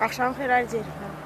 Akşam xeyir Cerife.